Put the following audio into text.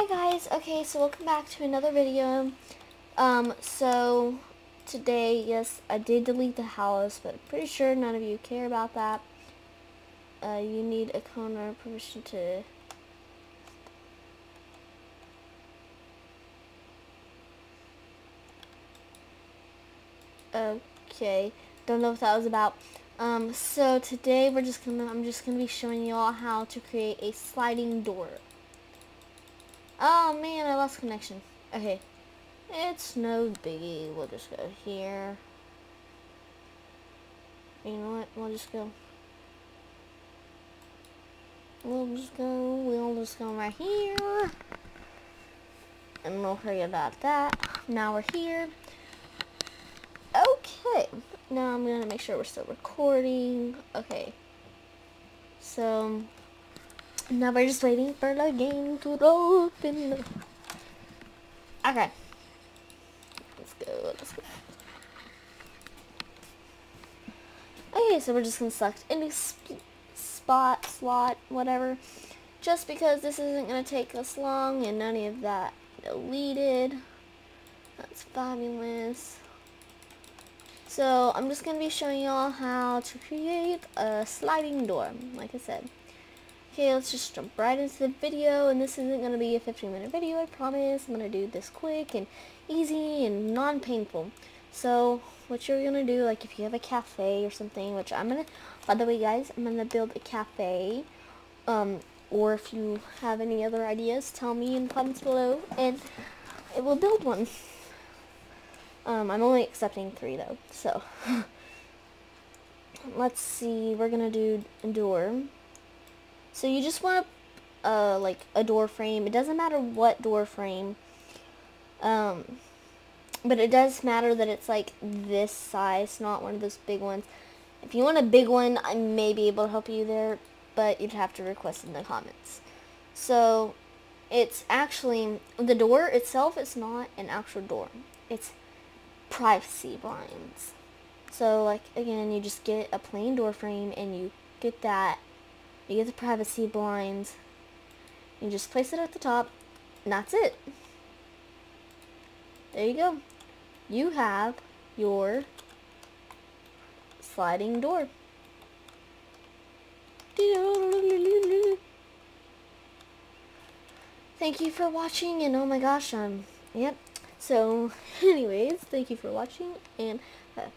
Hi guys, okay, so welcome back to another video. Um, so today, yes, I did delete the house, but I'm pretty sure none of you care about that. Uh, you need a owner permission to... Okay, don't know what that was about. Um, so today we're just gonna, I'm just gonna be showing you all how to create a sliding door. Oh man, I lost connection. Okay. It's no biggie. We'll just go here. You know what? We'll just go. We'll just go. We'll just go right here. And we'll hurry about that. Now we're here. Okay. Now I'm going to make sure we're still recording. Okay. So, now we're just waiting for the game to open. Okay. Let's go, let's go. Okay, so we're just to select any spot, slot, whatever. Just because this isn't to take us long and none of that deleted. That's fabulous. So I'm just to be showing y'all how to create a sliding door, like I said. Okay, let's just jump right into the video, and this isn't going to be a 15 minute video, I promise. I'm going to do this quick and easy and non-painful. So, what you're going to do, like if you have a cafe or something, which I'm going to, by the way guys, I'm going to build a cafe, um, or if you have any other ideas, tell me in the comments below, and it will build one. Um, I'm only accepting three though, so. Let's see, we're going to do door. So you just want to, uh, like a door frame. It doesn't matter what door frame. Um, but it does matter that it's like this size, not one of those big ones. If you want a big one, I may be able to help you there, but you'd have to request in the comments. So, it's actually, the door itself is not an actual door. It's privacy blinds. So, like, again, you just get a plain door frame and you get that you get the privacy blinds. You just place it at the top. And that's it. There you go. You have your sliding door. Thank you for watching and oh my gosh, um, yep. So, anyways, thank you for watching and uh,